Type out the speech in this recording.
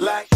like